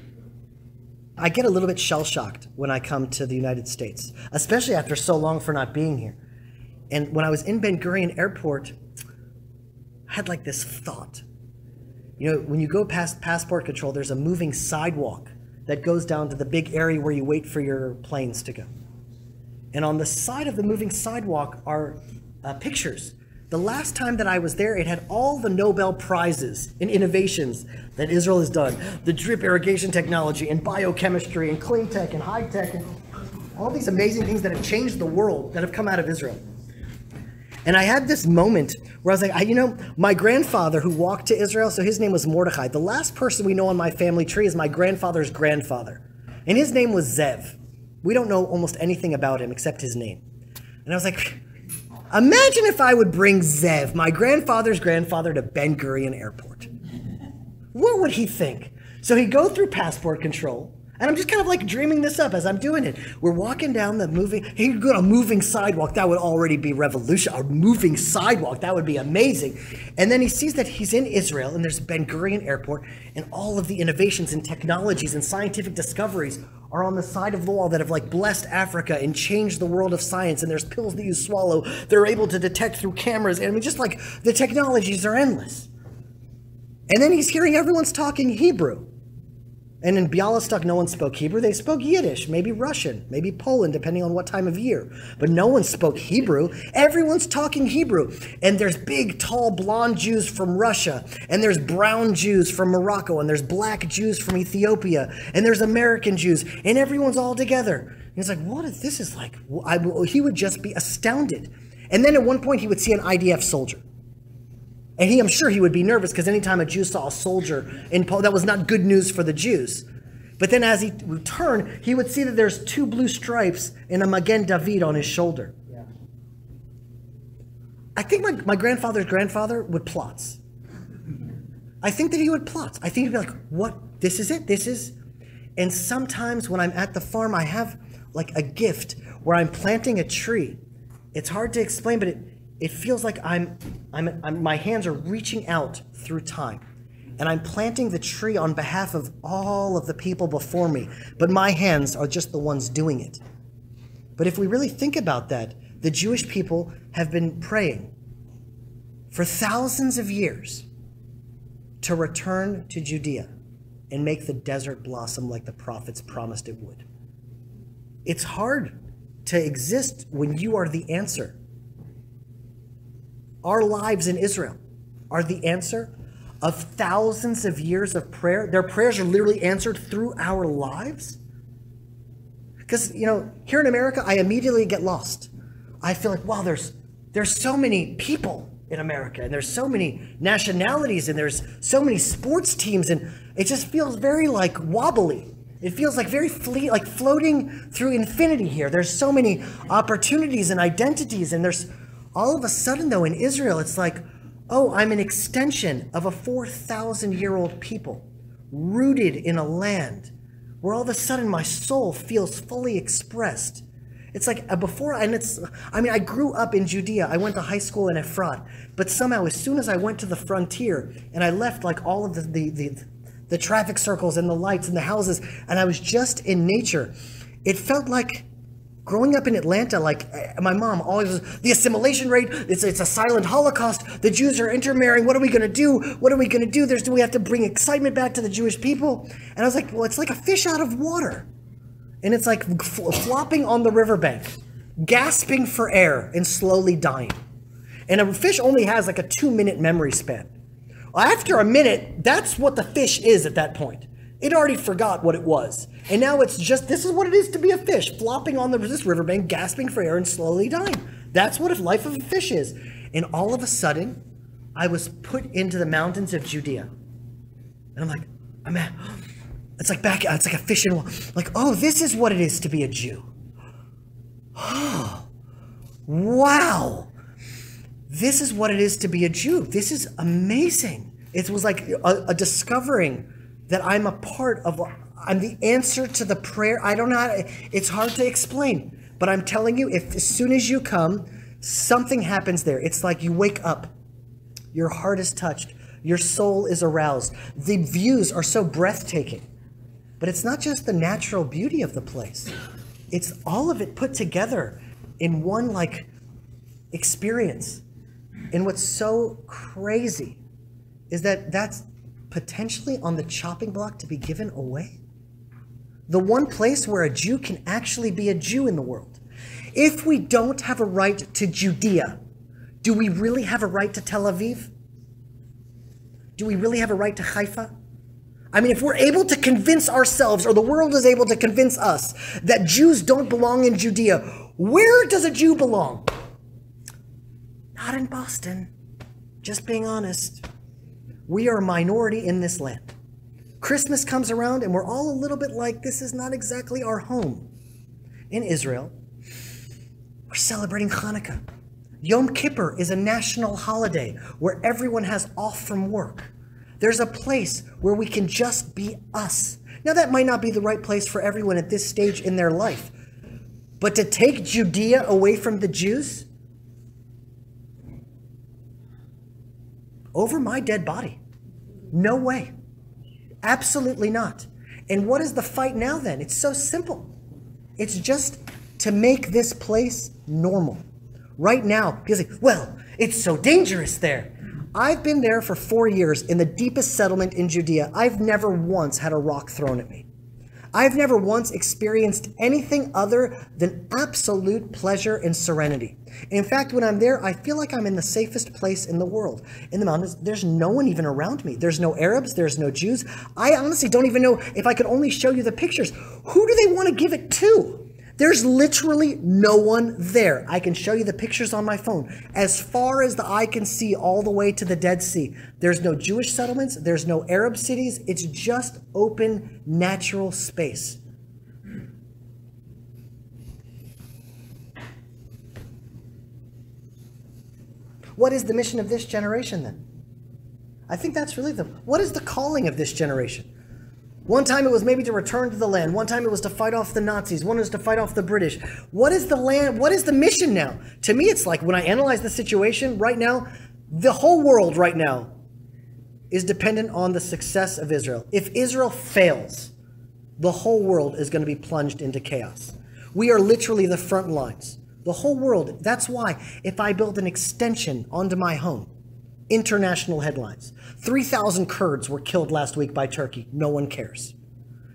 I get a little bit shell shocked when I come to the United States, especially after so long for not being here. And when I was in Ben Gurion Airport, I had like this thought. You know, when you go past passport control, there's a moving sidewalk that goes down to the big area where you wait for your planes to go. And on the side of the moving sidewalk are uh, pictures. The last time that I was there, it had all the Nobel Prizes and innovations that Israel has done the drip irrigation technology, and biochemistry, and clean tech, and high tech, and all these amazing things that have changed the world that have come out of Israel. And I had this moment where I was like, I, you know, my grandfather who walked to Israel, so his name was Mordechai. The last person we know on my family tree is my grandfather's grandfather. And his name was Zev. We don't know almost anything about him except his name. And I was like, imagine if I would bring Zev, my grandfather's grandfather, to Ben Gurion Airport. What would he think? So he'd go through passport control, and I'm just kind of like dreaming this up as I'm doing it. We're walking down the moving, he'd go on a moving sidewalk. That would already be revolution. A moving sidewalk, that would be amazing. And then he sees that he's in Israel, and there's Ben Gurion Airport, and all of the innovations and technologies and scientific discoveries are on the side of the wall that have like blessed Africa and changed the world of science. And there's pills that you swallow. They're able to detect through cameras. And I mean, just like the technologies are endless. And then he's hearing everyone's talking Hebrew. And in Bialystok, no one spoke Hebrew. They spoke Yiddish, maybe Russian, maybe Poland, depending on what time of year. But no one spoke Hebrew. Everyone's talking Hebrew. And there's big, tall, blonde Jews from Russia. And there's brown Jews from Morocco. And there's black Jews from Ethiopia. And there's American Jews. And everyone's all together. And he's like, what is this is like? I, he would just be astounded. And then at one point, he would see an IDF soldier. And he, I'm sure he would be nervous because anytime a Jew saw a soldier in Poland, that was not good news for the Jews. But then as he would turn, he would see that there's two blue stripes and a Magen David on his shoulder. Yeah. I think my, my grandfather's grandfather would plots. I think that he would plot. I think he'd be like, what? This is it? This is. And sometimes when I'm at the farm, I have like a gift where I'm planting a tree. It's hard to explain, but it, it feels like I'm, I'm, I'm, my hands are reaching out through time. And I'm planting the tree on behalf of all of the people before me, but my hands are just the ones doing it. But if we really think about that, the Jewish people have been praying for thousands of years to return to Judea and make the desert blossom like the prophets promised it would. It's hard to exist when you are the answer. Our lives in Israel are the answer of thousands of years of prayer. Their prayers are literally answered through our lives. Because, you know, here in America, I immediately get lost. I feel like, wow, there's there's so many people in America, and there's so many nationalities, and there's so many sports teams, and it just feels very like wobbly. It feels like very fleet, like floating through infinity here. There's so many opportunities and identities, and there's all of a sudden, though, in Israel, it's like, oh, I'm an extension of a 4,000 year old people rooted in a land where all of a sudden my soul feels fully expressed. It's like uh, before, and it's, I mean, I grew up in Judea. I went to high school in Efrat. But somehow, as soon as I went to the frontier and I left like all of the, the, the, the traffic circles and the lights and the houses, and I was just in nature, it felt like growing up in Atlanta, like uh, my mom always was, the assimilation rate, it's, it's a silent Holocaust. The Jews are intermarrying. What are we going to do? What are we going to do? There's, do we have to bring excitement back to the Jewish people? And I was like, well, it's like a fish out of water. And it's like flopping on the riverbank, gasping for air and slowly dying. And a fish only has like a two minute memory span. After a minute, that's what the fish is at that point. It already forgot what it was. And now it's just this is what it is to be a fish, flopping on the, this riverbank, gasping for air and slowly dying. That's what a life of a fish is. And all of a sudden, I was put into the mountains of Judea. And I'm like, I'm at, it's like back, it's like a fish in a. like, oh, this is what it is to be a Jew. Oh, wow. This is what it is to be a Jew. This is amazing. It was like a, a discovering that I'm a part of, I'm the answer to the prayer. I don't know how it's hard to explain, but I'm telling you, if as soon as you come, something happens there. It's like you wake up, your heart is touched, your soul is aroused. The views are so breathtaking. But it's not just the natural beauty of the place. It's all of it put together in one like experience. And what's so crazy is that that's potentially on the chopping block to be given away. The one place where a Jew can actually be a Jew in the world. If we don't have a right to Judea, do we really have a right to Tel Aviv? Do we really have a right to Haifa? I mean, if we're able to convince ourselves, or the world is able to convince us, that Jews don't belong in Judea, where does a Jew belong? Not in Boston. Just being honest. We are a minority in this land. Christmas comes around and we're all a little bit like, this is not exactly our home. In Israel, we're celebrating Hanukkah. Yom Kippur is a national holiday where everyone has off from work. There's a place where we can just be us. Now, that might not be the right place for everyone at this stage in their life, but to take Judea away from the Jews over my dead body. No way. Absolutely not. And what is the fight now then? It's so simple. It's just to make this place normal. Right now, because, well, it's so dangerous there. I've been there for four years in the deepest settlement in Judea. I've never once had a rock thrown at me. I've never once experienced anything other than absolute pleasure and serenity. In fact, when I'm there, I feel like I'm in the safest place in the world. In the mountains, there's no one even around me. There's no Arabs, there's no Jews. I honestly don't even know if I could only show you the pictures. Who do they want to give it to? There's literally no one there. I can show you the pictures on my phone. As far as the eye can see, all the way to the Dead Sea, there's no Jewish settlements, there's no Arab cities. It's just open, natural space. What is the mission of this generation then? I think that's really the what is the calling of this generation? One time it was maybe to return to the land. One time it was to fight off the Nazis. One was to fight off the British. What is the land? What is the mission now? To me, it's like when I analyze the situation right now, the whole world right now is dependent on the success of Israel. If Israel fails, the whole world is going to be plunged into chaos. We are literally the front lines. The whole world. That's why if I build an extension onto my home, international headlines. 3,000 Kurds were killed last week by Turkey. No one cares.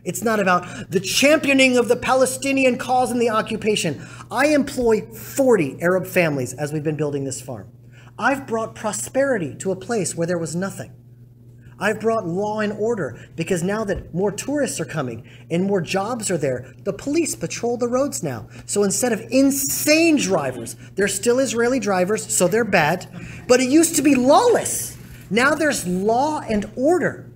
It's not about the championing of the Palestinian cause and the occupation. I employ 40 Arab families as we've been building this farm. I've brought prosperity to a place where there was nothing. I've brought law and order because now that more tourists are coming and more jobs are there, the police patrol the roads now. So instead of insane drivers, they're still Israeli drivers, so they're bad, but it used to be lawless. Now there's law and order,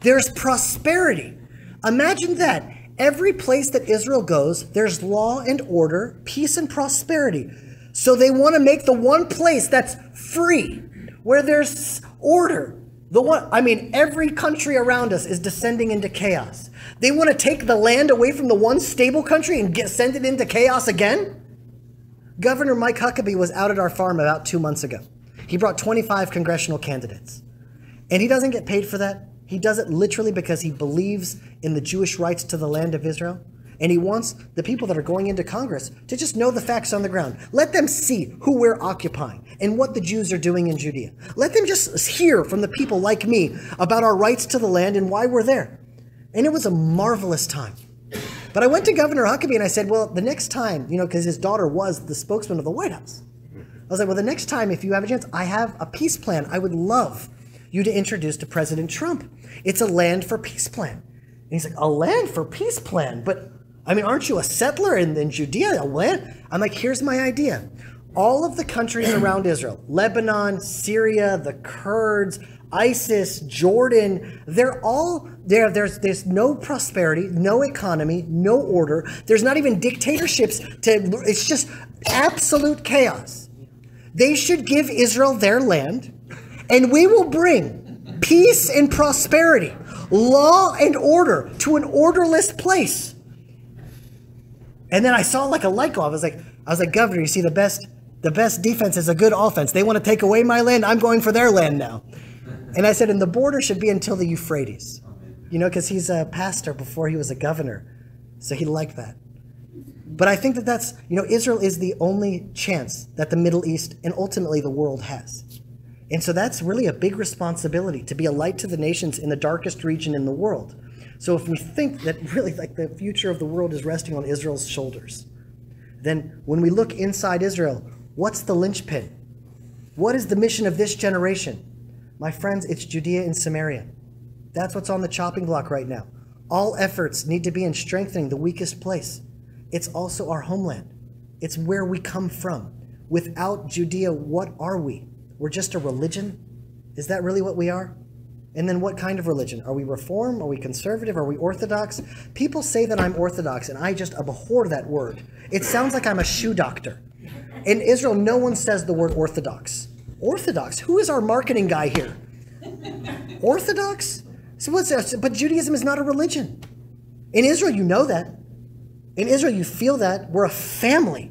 there's prosperity. Imagine that. Every place that Israel goes, there's law and order, peace and prosperity. So they want to make the one place that's free, where there's order, the one, I mean, every country around us is descending into chaos. They want to take the land away from the one stable country and get, send it into chaos again? Governor Mike Huckabee was out at our farm about two months ago. He brought 25 congressional candidates. And he doesn't get paid for that. He does it literally because he believes in the Jewish rights to the land of Israel. And he wants the people that are going into Congress to just know the facts on the ground. Let them see who we're occupying and what the Jews are doing in Judea. Let them just hear from the people like me about our rights to the land and why we're there. And it was a marvelous time. But I went to Governor Huckabee and I said, well, the next time, you know, because his daughter was the spokesman of the White House. I was like, well, the next time, if you have a chance, I have a peace plan I would love you to introduce to President Trump. It's a land for peace plan. And he's like, a land for peace plan? But I mean, aren't you a settler in, in Judea? What? I'm like, here's my idea. All of the countries around Israel, Lebanon, Syria, the Kurds, ISIS, Jordan, they're all there. There's there's no prosperity, no economy, no order. There's not even dictatorships to it's just absolute chaos. They should give Israel their land, and we will bring peace and prosperity, law and order to an orderless place. And then I saw like a light go off. I was like, I was like, Governor, you see the best the best defense is a good offense. They want to take away my land. I'm going for their land now. And I said, and the border should be until the Euphrates. You know, because he's a pastor before he was a governor. So he liked that. But I think that that's, you know, Israel is the only chance that the Middle East and ultimately the world has. And so that's really a big responsibility to be a light to the nations in the darkest region in the world. So if we think that really like the future of the world is resting on Israel's shoulders, then when we look inside Israel, what's the linchpin? What is the mission of this generation? My friends, it's Judea and Samaria. That's what's on the chopping block right now. All efforts need to be in strengthening the weakest place. It's also our homeland. It's where we come from. Without Judea, what are we? We're just a religion? Is that really what we are? And then what kind of religion? Are we reform? Are we conservative? Are we orthodox? People say that I'm orthodox, and I just abhor that word. It sounds like I'm a shoe doctor. In Israel, no one says the word orthodox. Orthodox? Who is our marketing guy here? Orthodox? So what's that? But Judaism is not a religion. In Israel, you know that. In Israel, you feel that. We're a family.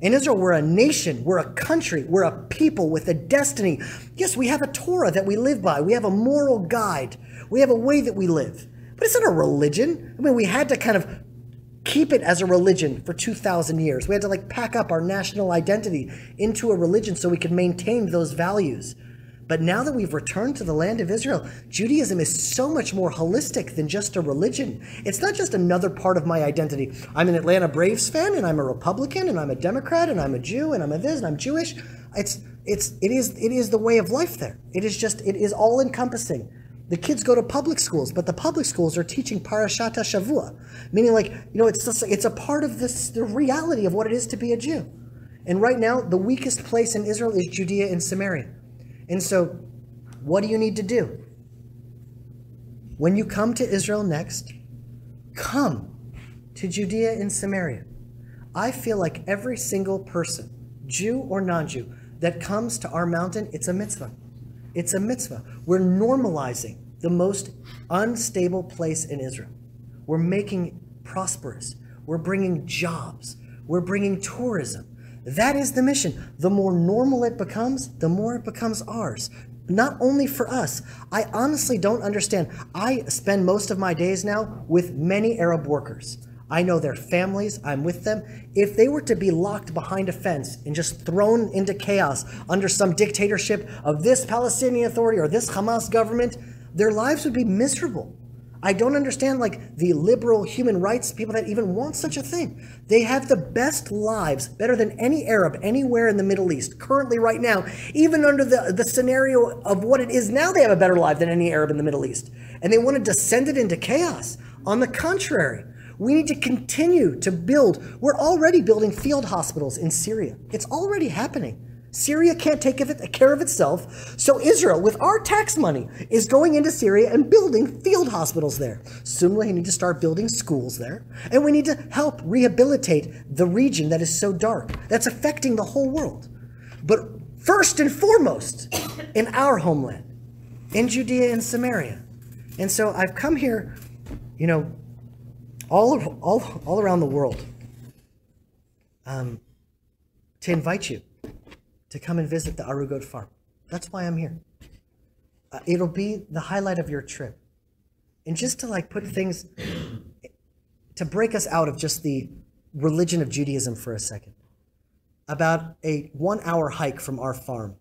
In Israel, we're a nation, we're a country, we're a people with a destiny. Yes, we have a Torah that we live by, we have a moral guide, we have a way that we live. But it's not a religion. I mean, we had to kind of keep it as a religion for 2,000 years. We had to like pack up our national identity into a religion so we could maintain those values. But now that we've returned to the land of Israel, Judaism is so much more holistic than just a religion. It's not just another part of my identity. I'm an Atlanta Braves fan and I'm a Republican and I'm a Democrat and I'm a Jew and I'm a this and I'm Jewish. It's it's it is it is the way of life there. It is just it is all encompassing. The kids go to public schools, but the public schools are teaching Parashat Shavua, meaning like you know it's just, it's a part of this the reality of what it is to be a Jew. And right now, the weakest place in Israel is Judea and Samaria. And so, what do you need to do? When you come to Israel next, come to Judea and Samaria. I feel like every single person, Jew or non Jew, that comes to our mountain, it's a mitzvah. It's a mitzvah. We're normalizing the most unstable place in Israel. We're making prosperous. We're bringing jobs. We're bringing tourism. That is the mission. The more normal it becomes, the more it becomes ours. Not only for us. I honestly don't understand. I spend most of my days now with many Arab workers. I know their families. I'm with them. If they were to be locked behind a fence and just thrown into chaos under some dictatorship of this Palestinian Authority or this Hamas government, their lives would be miserable. I don't understand like the liberal human rights people that even want such a thing. They have the best lives, better than any Arab anywhere in the Middle East, currently right now. Even under the, the scenario of what it is now, they have a better life than any Arab in the Middle East. And they want to descend it into chaos. On the contrary, we need to continue to build. We're already building field hospitals in Syria. It's already happening. Syria can't take care of itself. So Israel, with our tax money, is going into Syria and building field hospitals there. Soon we need to start building schools there. And we need to help rehabilitate the region that is so dark, that's affecting the whole world. But first and foremost, in our homeland, in Judea and Samaria. And so I've come here, you know, all, all, all around the world um, to invite you to come and visit the Arugot farm. That's why I'm here. Uh, it'll be the highlight of your trip. And just to like put things, to break us out of just the religion of Judaism for a second. About a one hour hike from our farm,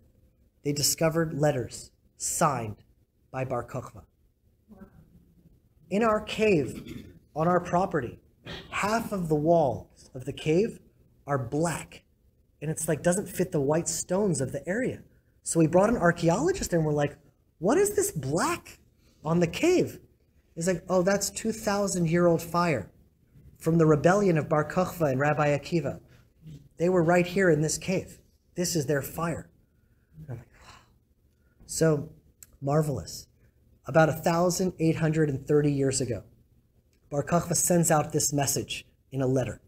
they discovered letters signed by Bar Kokhba. In our cave on our property, half of the walls of the cave are black and it's like doesn't fit the white stones of the area. So we brought an archaeologist and we're like, what is this black on the cave? He's like, oh, that's 2,000 year old fire from the rebellion of Bar Kokhba and Rabbi Akiva. They were right here in this cave. This is their fire. Like. So marvelous. About 1,830 years ago, Bar Kokhba sends out this message in a letter.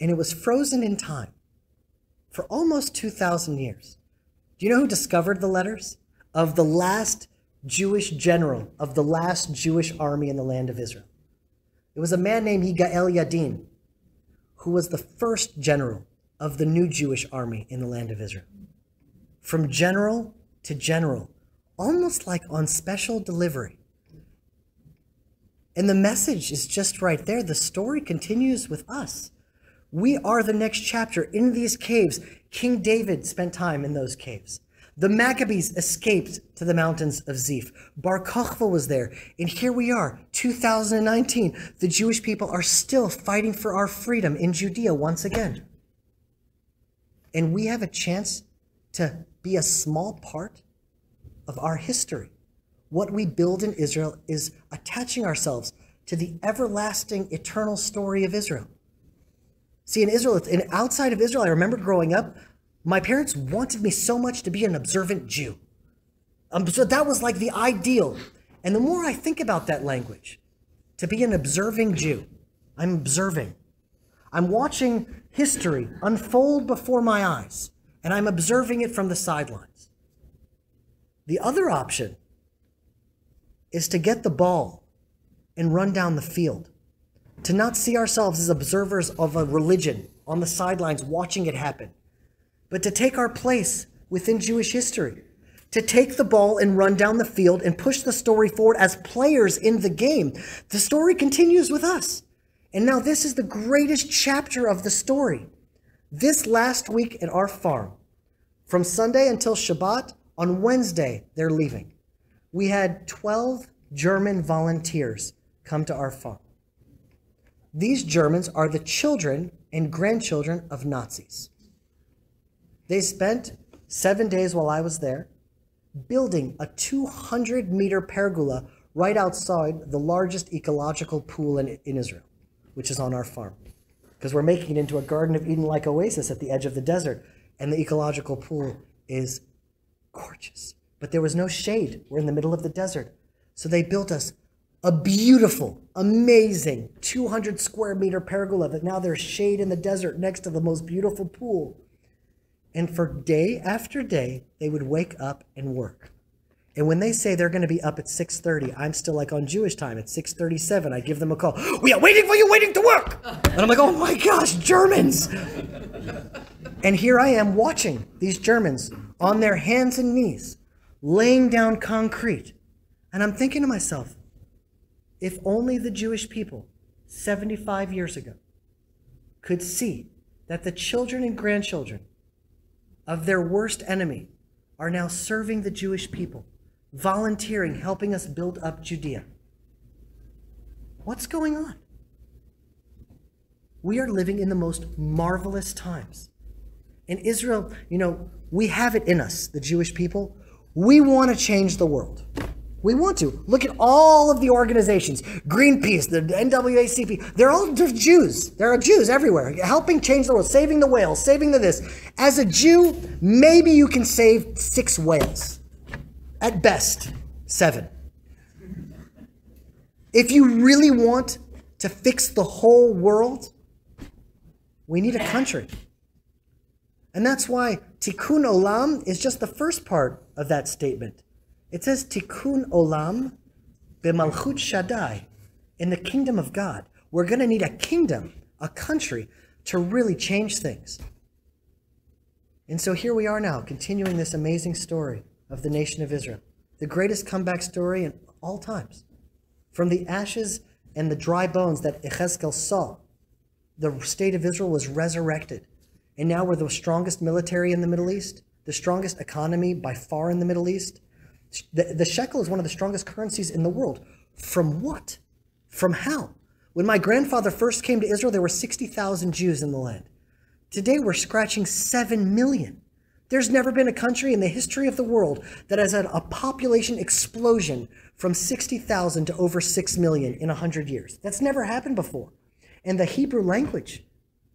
And it was frozen in time for almost 2,000 years. Do you know who discovered the letters? Of the last Jewish general of the last Jewish army in the land of Israel. It was a man named Yigael Yadin, who was the first general of the new Jewish army in the land of Israel. From general to general, almost like on special delivery. And the message is just right there. The story continues with us. We are the next chapter in these caves. King David spent time in those caves. The Maccabees escaped to the mountains of Ziph. Bar Kokhba was there. And here we are, 2019. The Jewish people are still fighting for our freedom in Judea once again. And we have a chance to be a small part of our history. What we build in Israel is attaching ourselves to the everlasting, eternal story of Israel. See, in Israel, and outside of Israel, I remember growing up, my parents wanted me so much to be an observant Jew. Um, so that was like the ideal. And the more I think about that language, to be an observing Jew, I'm observing. I'm watching history unfold before my eyes, and I'm observing it from the sidelines. The other option is to get the ball and run down the field to not see ourselves as observers of a religion on the sidelines watching it happen, but to take our place within Jewish history, to take the ball and run down the field and push the story forward as players in the game. The story continues with us. And now this is the greatest chapter of the story. This last week at our farm, from Sunday until Shabbat, On Wednesday, they're leaving. We had 12 German volunteers come to our farm. These Germans are the children and grandchildren of Nazis. They spent seven days while I was there building a 200 meter pergola right outside the largest ecological pool in, in Israel, which is on our farm. Because we're making it into a Garden of Eden like oasis at the edge of the desert. And the ecological pool is gorgeous. But there was no shade. We're in the middle of the desert. So they built us a beautiful, amazing 200 square meter pergola that now there's shade in the desert next to the most beautiful pool. And for day after day, they would wake up and work. And when they say they're going to be up at 6:30, I'm still like on Jewish time at 6:37. I give them a call. We are waiting for you, waiting to work. And I'm like, oh my gosh, Germans! And here I am watching these Germans on their hands and knees, laying down concrete. And I'm thinking to myself, if only the Jewish people 75 years ago could see that the children and grandchildren of their worst enemy are now serving the Jewish people, volunteering, helping us build up Judea. What's going on? We are living in the most marvelous times. In Israel, you know, we have it in us, the Jewish people. We want to change the world. We want to. Look at all of the organizations Greenpeace, the NAACP. They're all Jews. There are Jews everywhere helping change the world, saving the whales, saving the this. As a Jew, maybe you can save six whales. At best, seven. If you really want to fix the whole world, we need a country. And that's why tikkun olam is just the first part of that statement. It says tikkun olam b'malchut shaddai, in the kingdom of God. We're going to need a kingdom, a country, to really change things. And so here we are now, continuing this amazing story of the nation of Israel, the greatest comeback story in all times. From the ashes and the dry bones that Echezkel saw, the state of Israel was resurrected. And now we're the strongest military in the Middle East, the strongest economy by far in the Middle East. The, the shekel is one of the strongest currencies in the world. From what? From how? When my grandfather first came to Israel, there were 60,000 Jews in the land. Today we're scratching 7 million. There's never been a country in the history of the world that has had a population explosion from 60,000 to over 6 million in 100 years. That's never happened before. And the Hebrew language.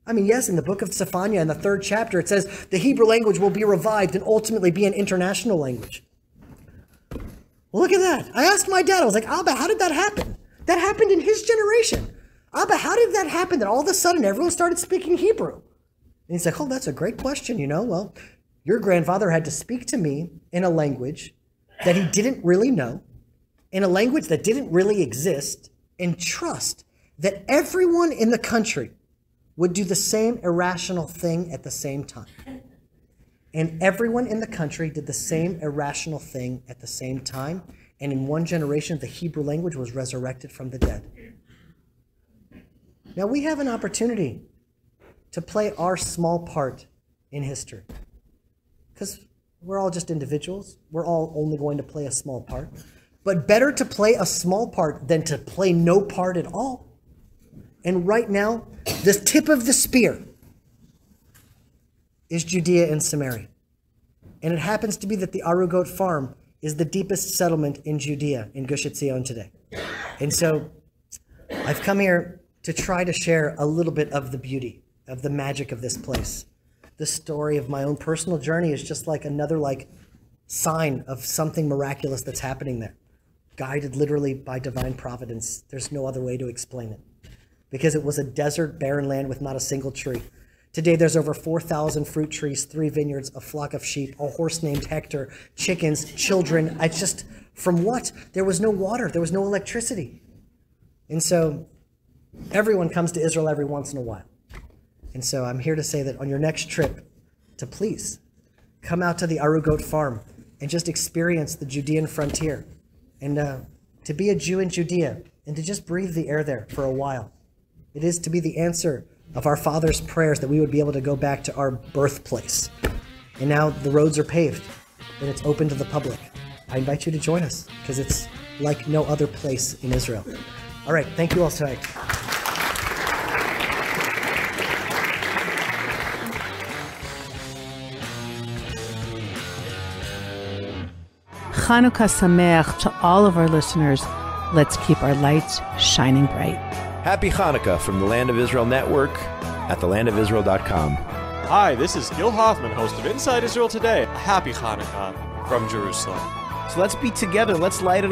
I mean, yes, in the book of Zephaniah, in the third chapter, it says the Hebrew language will be revived and ultimately be an international language. Look at that. I asked my dad, I was like, Abba, how did that happen? That happened in his generation. Abba, how did that happen that all of a sudden everyone started speaking Hebrew? And he's like, oh, that's a great question, you know? Well, your grandfather had to speak to me in a language that he didn't really know, in a language that didn't really exist, and trust that everyone in the country would do the same irrational thing at the same time. And everyone in the country did the same irrational thing at the same time. And in one generation, the Hebrew language was resurrected from the dead. Now we have an opportunity to play our small part in history. Because we're all just individuals, we're all only going to play a small part. But better to play a small part than to play no part at all. And right now, the tip of the spear is Judea and Samaria. And it happens to be that the Arugot farm is the deepest settlement in Judea, in Gush Etzion today. And so I've come here to try to share a little bit of the beauty, of the magic of this place. The story of my own personal journey is just like another like sign of something miraculous that's happening there. Guided literally by divine providence. There's no other way to explain it. Because it was a desert, barren land with not a single tree. Today, there's over 4,000 fruit trees, three vineyards, a flock of sheep, a horse named Hector, chickens, children. I just, from what? There was no water, there was no electricity. And so, everyone comes to Israel every once in a while. And so, I'm here to say that on your next trip, to please come out to the Arugot farm and just experience the Judean frontier. And uh, to be a Jew in Judea and to just breathe the air there for a while. It is to be the answer of our Father's prayers that we would be able to go back to our birthplace. And now the roads are paved. and it's open to the public. I invite you to join us because it's like no other place in Israel. All right, thank you all tonight. Hanukkah Sameach to all of our listeners. Let's keep our lights shining bright. Happy Hanukkah from the Land of Israel Network at thelandofisrael.com. Hi, this is Gil Hoffman, host of Inside Israel Today. Happy Hanukkah from Jerusalem. So let's be together. Let's light it up.